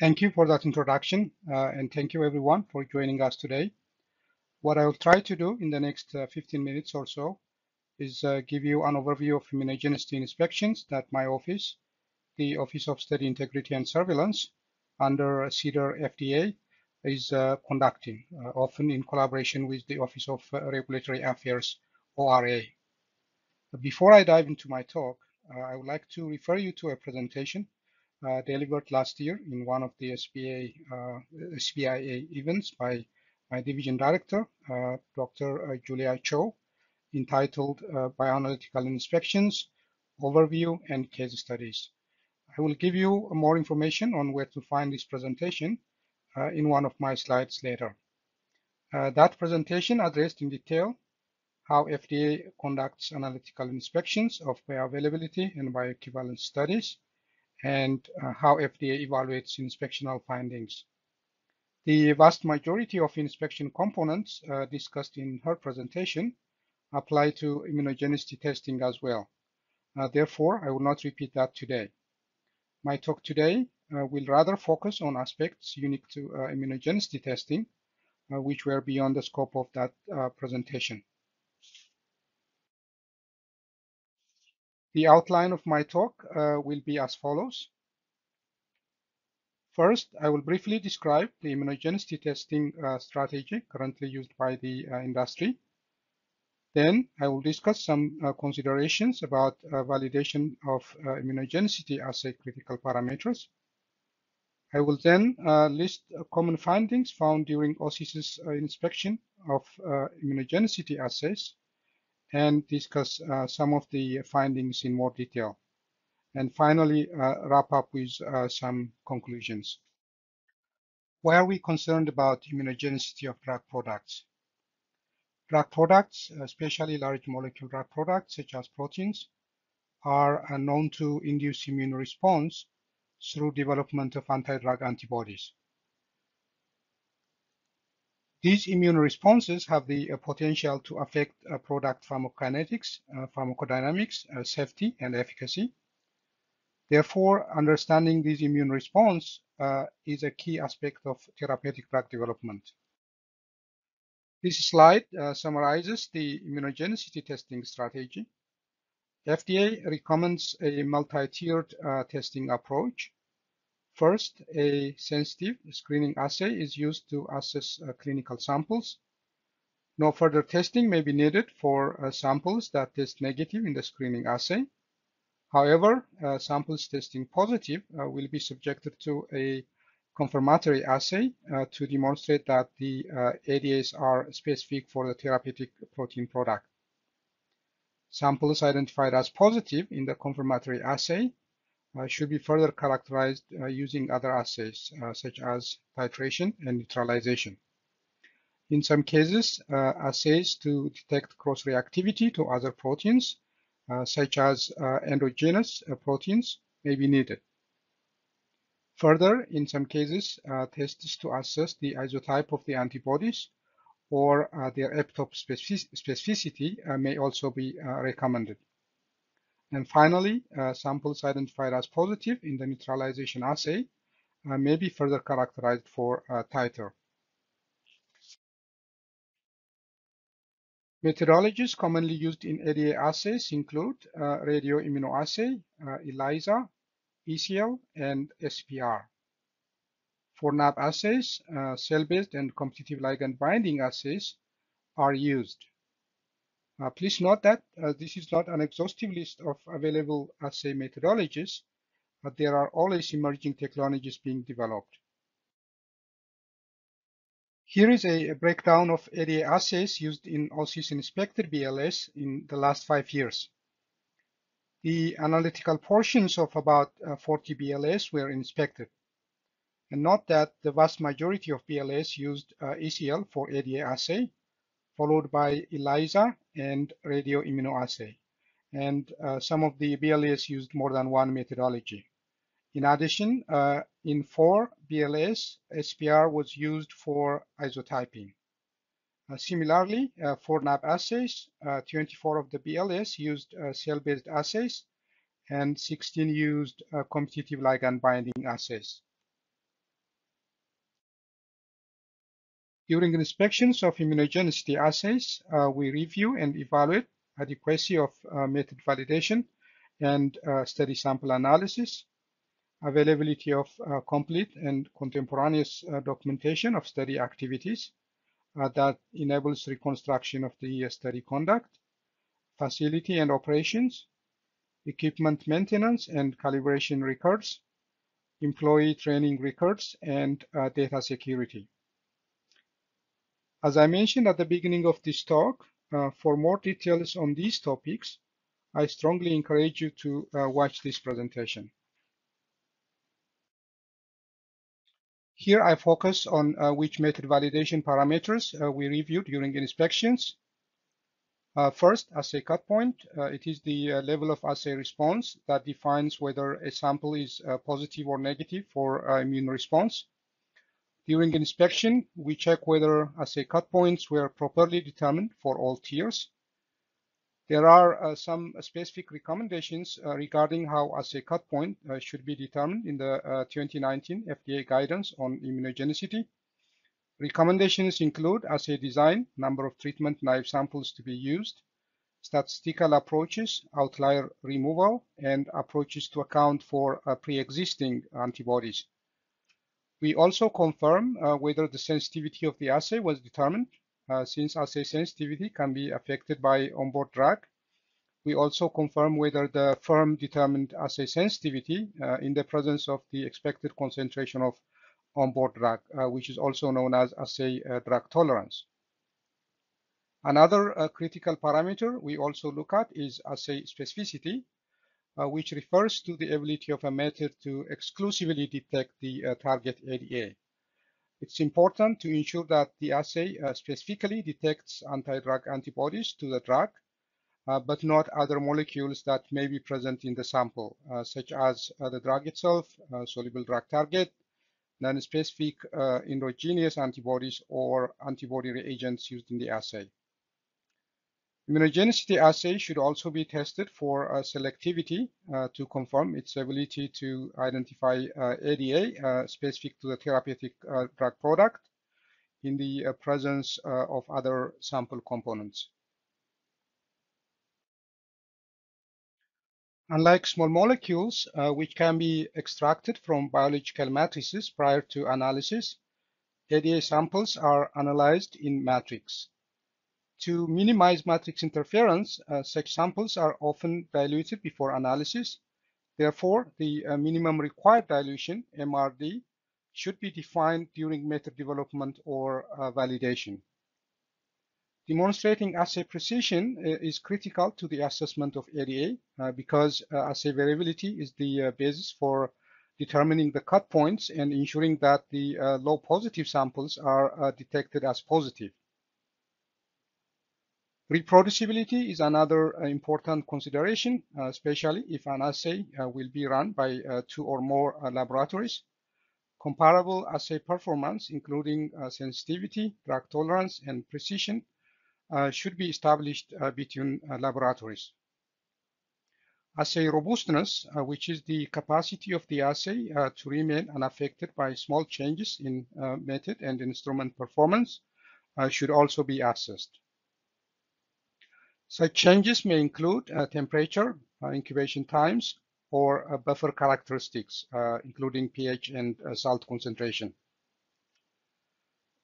Thank you for that introduction, uh, and thank you everyone for joining us today. What I will try to do in the next uh, 15 minutes or so is uh, give you an overview of immunogenicity inspections that my office, the Office of Study Integrity and Surveillance, under CDER FDA, is uh, conducting, uh, often in collaboration with the Office of uh, Regulatory Affairs, ORA. Before I dive into my talk, I would like to refer you to a presentation delivered last year in one of the SBA, uh, SBIA events by my division director, uh, Dr. Julia Cho, entitled Bioanalytical Inspections, Overview and Case Studies. I will give you more information on where to find this presentation uh, in one of my slides later. Uh, that presentation addressed in detail how FDA conducts analytical inspections of bioavailability and bioequivalence studies, and uh, how FDA evaluates inspectional findings. The vast majority of inspection components uh, discussed in her presentation apply to immunogenicity testing as well. Uh, therefore, I will not repeat that today. My talk today uh, will rather focus on aspects unique to uh, immunogenicity testing, uh, which were beyond the scope of that presentation. The outline of my talk uh, will be as follows. First, I will briefly describe the immunogenicity testing uh, strategy currently used by the uh, industry. Then I will discuss some uh, considerations about uh, validation of uh, immunogenicity assay critical parameters. I will then list common findings found during OSIS's inspection of immunogenicity assays and discuss uh, some of the findings in more detail. And finally, uh, wrap up with uh, some conclusions. Why are we concerned about immunogenicity of drug products? Drug products, especially large molecule drug products such as proteins, are known to induce immune response through development of anti-drug antibodies. These immune responses have the uh, potential to affect uh, product pharmacokinetics, uh, pharmacodynamics, safety, and efficacy. Therefore, understanding these immune response is a key aspect of therapeutic drug development. This slide summarizes the immunogenicity testing strategy. FDA recommends a multi-tiered testing approach First, a sensitive screening assay is used to assess uh, clinical samples. No further testing may be needed for uh, samples that test negative in the screening assay. However, uh, samples testing positive uh, will be subjected to a confirmatory assay uh, to demonstrate that the uh, ADAs are specific for the therapeutic protein product. Samples identified as positive in the confirmatory assay should be further characterized uh, using other assays uh, such as titration and neutralization. In some cases, assays to detect cross-reactivity to other proteins, such as endogenous proteins, may be needed. Further, in some cases, uh, tests to assess the isotype of the antibodies or uh, their epitope specific specificity uh, may also be recommended. And finally, uh, samples identified as positive in the neutralization assay uh, may be further characterized for uh, titer. Methodologies commonly used in ADA assays include uh, radioimmunoassay, uh, ELISA, ECL, and SPR. For NAB assays, uh, cell-based and competitive ligand binding assays are used. Uh, please note that uh, this is not an exhaustive list of available assay methodologies, but there are always emerging technologies being developed. Here is a, breakdown of ADA assays used in OSIS inspected BLAs in the last five years. The analytical portions of about uh, 40 BLAs were inspected. And note that the vast majority of BLAs used uh, ECL for ADA assay, followed by ELISA and radioimmunoassay. And uh, some of the BLAs used more than one methodology. In addition, uh, in four BLAs, SPR was used for isotyping. Uh, similarly, uh, for NAB assays, uh, 24 of the BLAs used uh, cell-based assays and 16 used competitive ligand binding assays. During inspections of immunogenicity assays, uh, we review and evaluate adequacy of uh, method validation and uh, study sample analysis, availability of complete and contemporaneous documentation of study activities that enables reconstruction of the study conduct, facility and operations, equipment maintenance and calibration records, employee training records, and uh, data security. As I mentioned at the beginning of this talk, uh, for more details on these topics, I strongly encourage you to uh, watch this presentation. Here I focus on uh, which method validation parameters uh, we reviewed during inspections. Uh, first, assay cut point. Uh, it is the level of assay response that defines whether a sample is positive or negative for immune response. During inspection, we check whether assay cut points were properly determined for all tiers. There are uh, some specific recommendations uh, regarding how assay cut point uh, should be determined in the uh, 2019 FDA guidance on immunogenicity. Recommendations include assay design, number of treatment naive samples to be used, statistical approaches, outlier removal, and approaches to account for uh, pre-existing antibodies. We also confirm uh, whether the sensitivity of the assay was determined, uh, since assay sensitivity can be affected by onboard drug. We also confirm whether the firm determined assay sensitivity uh, in the presence of the expected concentration of onboard drug, uh, which is also known as assay drug tolerance. Another critical parameter we also look at is assay specificity, uh, which refers to the ability of a method to exclusively detect the uh, target ADA. It's important to ensure that the assay uh, specifically detects anti-drug antibodies to the drug, uh, but not other molecules that may be present in the sample, uh, such as uh, the drug itself, soluble drug target, non-specific endogenous antibodies, or antibody reagents used in the assay. Immunogenicity assay should also be tested for uh, selectivity uh, to confirm its ability to identify uh, ADA uh, specific to the therapeutic uh, drug product in the uh, presence of other sample components. Unlike small molecules, which can be extracted from biological matrices prior to analysis, ADA samples are analyzed in matrix. To minimize matrix interference, uh, such samples are often diluted before analysis. Therefore, the uh, minimum required dilution, MRD, should be defined during method development or uh, validation. Demonstrating assay precision uh, is critical to the assessment of ADA uh, because uh, assay variability is the basis for determining the cut points and ensuring that the low positive samples are detected as positive. Reproducibility is another uh, important consideration, uh, especially if an assay uh, will be run by uh, two or more uh, laboratories. Comparable assay performance, including uh, sensitivity, drug tolerance, and precision, should be established between laboratories. Assay robustness, which is the capacity of the assay to remain unaffected by small changes in method and instrument performance, should also be assessed. Such changes may include uh, temperature, uh, incubation times, or uh, buffer characteristics, uh, including pH and uh, salt concentration.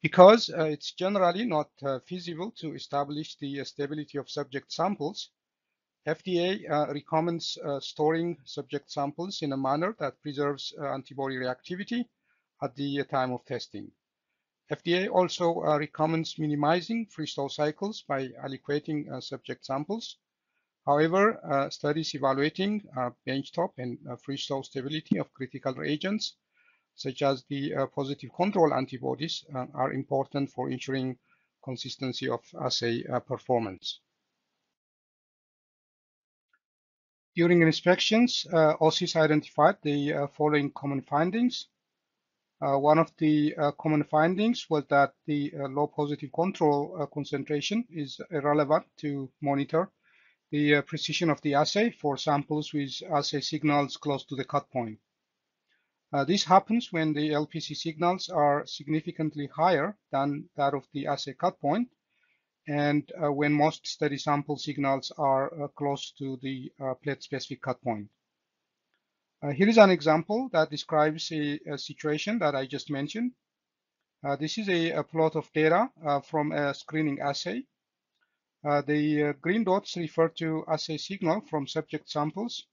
Because uh, it's generally not feasible to establish the stability of subject samples, FDA recommends storing subject samples in a manner that preserves antibody reactivity at the time of testing. FDA also uh, recommends minimizing freeze-thaw cycles by aliquoting uh, subject samples. However, uh, studies evaluating uh, benchtop and uh, freeze-thaw stability of critical reagents, such as the uh, positive control antibodies, are important for ensuring consistency of assay performance. During inspections, OSIS identified the following common findings. Uh, one of the uh, common findings was that the uh, low positive control concentration is irrelevant to monitor the precision of the assay for samples with assay signals close to the cut point. Uh, this happens when the LPC signals are significantly higher than that of the assay cut point and uh, when most study sample signals are uh, close to the plate-specific cut point. Uh, here is an example that describes a, a situation that I just mentioned. Uh, this is a, a, plot of data uh, from a screening assay. the green dots refer to assay signal from subject samples.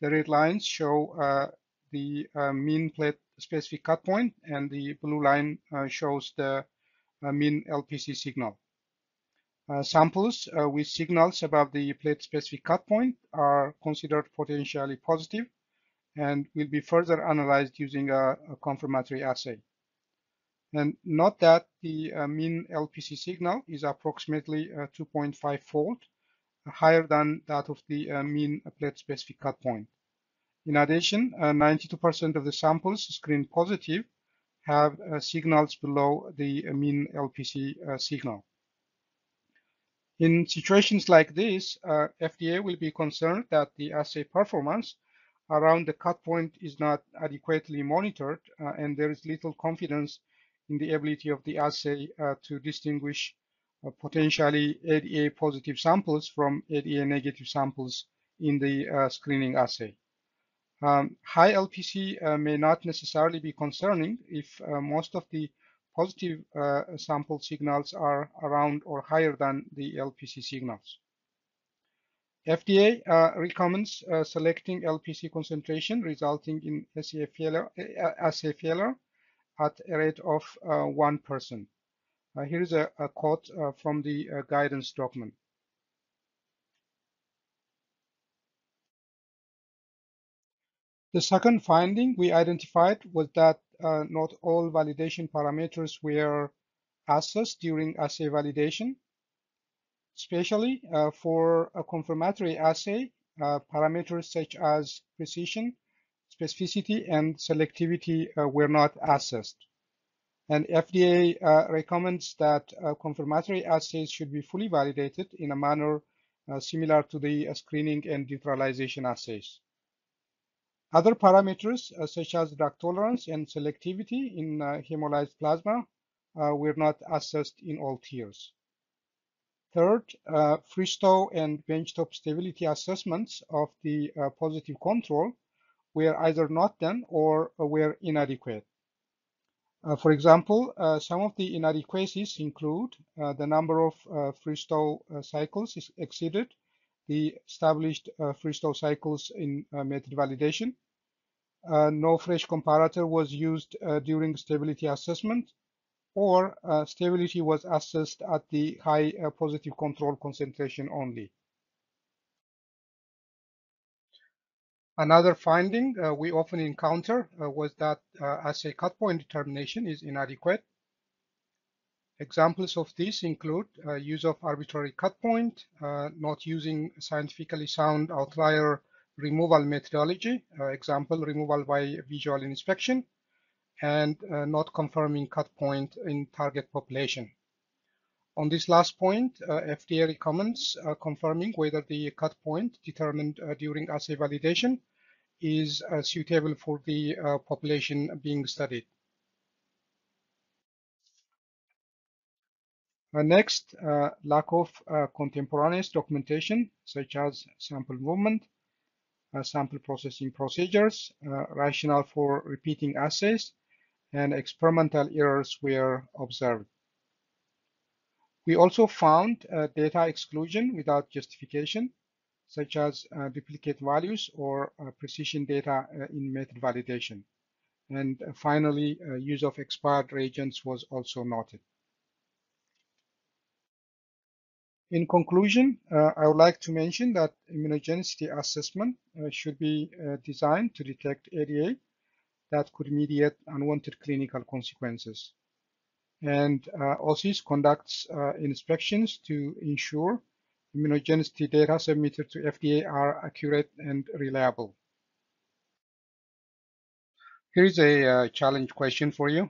The red lines show the mean plate-specific cut point, and the blue line shows the mean LPC signal. Uh, samples uh, with signals above the plate-specific cut point are considered potentially positive and will be further analyzed using a, a confirmatory assay. And note that the uh, mean LPC signal is approximately uh, 2.5 fold higher than that of the uh, mean plate-specific cut point. In addition, 92% of the samples screened positive have signals below the mean LPC signal. In situations like this, uh, FDA will be concerned that the assay performance around the cut point is not adequately monitored uh, and there is little confidence in the ability of the assay uh, to distinguish uh, potentially ADA positive samples from ADA negative samples in the uh, screening assay. Um, high LPC uh, may not necessarily be concerning if most of the positive uh, sample signals are around or higher than the LPC signals. FDA uh, recommends uh, selecting LPC concentration resulting in assay failure, assay failure at a rate of 1%. Person. Here is a, a quote from the guidance document. The second finding we identified was that uh, not all validation parameters were assessed during assay validation. Especially uh, for a confirmatory assay, uh, parameters such as precision, specificity, and selectivity uh, were not assessed. And FDA uh, recommends that uh, confirmatory assays should be fully validated in a manner similar to the screening and neutralization assays. Other parameters uh, such as drug tolerance and selectivity in uh, hemolyzed plasma uh, were not assessed in all tiers. Third, uh, freeze-thaw and benchtop stability assessments of the uh, positive control were either not done or were inadequate. Uh, for example, some of the inadequacies include the number of freeze-thaw cycles exceeded the established freeze-thaw cycles in method validation, uh, no fresh comparator was used uh, during stability assessment, or uh, stability was assessed at the high uh, positive control concentration only. Another finding uh, we often encounter uh, was that assay cut point determination is inadequate. Examples of this include use of arbitrary cut point, not using scientifically sound outlier removal methodology, uh, example, removal by visual inspection, and uh, not confirming cut point in target population. On this last point, uh, FDA recommends confirming whether the cut point determined during assay validation is suitable for the population being studied. Uh, next, uh, lack of uh, contemporaneous documentation, such as sample movement, uh, sample processing procedures, uh, rationale for repeating assays, and experimental errors were observed. We also found uh, data exclusion without justification, such as uh, duplicate values or uh, precision data uh, in method validation. And finally, use of expired reagents was also noted. In conclusion, uh, I would like to mention that immunogenicity assessment uh, should be uh, designed to detect ADA that could mediate unwanted clinical consequences. And uh, OSIS conducts uh, inspections to ensure immunogenicity data submitted to FDA are accurate and reliable. Here is a uh, challenge question for you.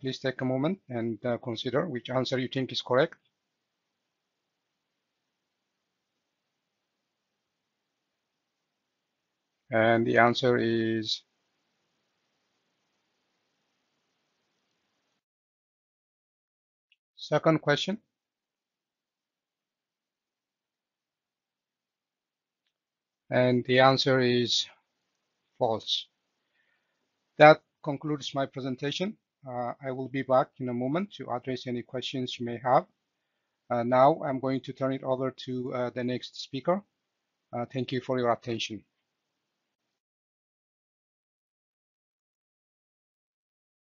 please take a moment and consider which answer you think is correct. And the answer is Second question. And the answer is false. That concludes my presentation. Uh, I will be back in a moment to address any questions you may have. Uh, now I'm going to turn it over to uh, the next speaker. Uh, thank you for your attention.